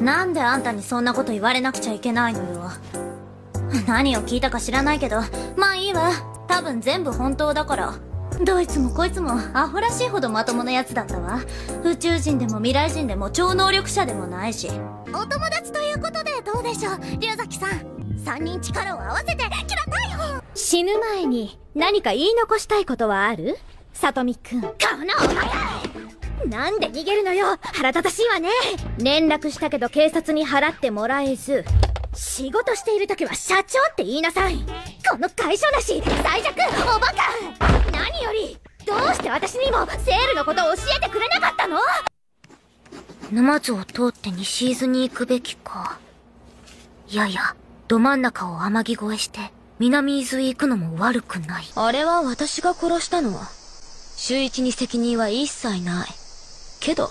なんであんたにそんなこと言われなくちゃいけないのよ。何を聞いたか知らないけど、まあいいわ。多分全部本当だから。どいつもこいつもアホらしいほどまともなやつだったわ。宇宙人でも未来人でも超能力者でもないし。お友達ということでどうでしょう？龍崎さん3人力を合わせてキラ逮捕死ぬ前に何か言い残したいことはある？さとみくん。このお前なんで逃げるのよ腹立たしいわね連絡したけど警察に払ってもらえず、仕事している時は社長って言いなさいこの会社なし最弱おバカ何よりどうして私にもセールのことを教えてくれなかったの？沼津を通って西伊豆に行くべきか。いやいや、ど真ん中を天城越えして、南伊豆へ行くのも悪くない。あれは私が殺したの。周一に責任は一切ない。けど、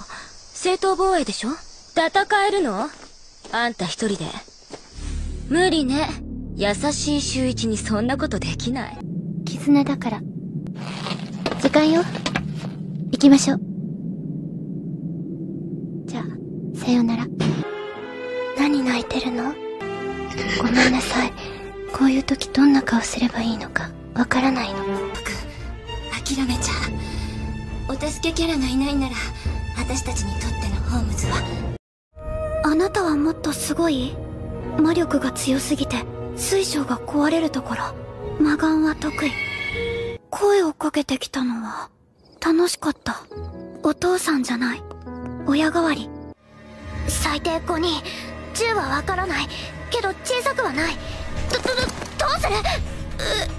正当防衛でしょ？戦えるの？あんた一人で。無理ね。優しい周一にそんなことできない。絆だから。時間よ。行きましょう。じゃあさようなら。何泣いてるの？ごめんなさい。こういう時どんな顔すればいいのかわからないの。諦めちゃう。お助けキャラがいないなら私たちにとってのホームズ。はあなたはもっとすごい魔力が強すぎて水晶が壊れるところ。魔眼は得意。声をかけてきたのは楽しかった。お父さんじゃない。親代わり。最低5人10はわからない。けど小さくはない。どどどどうする？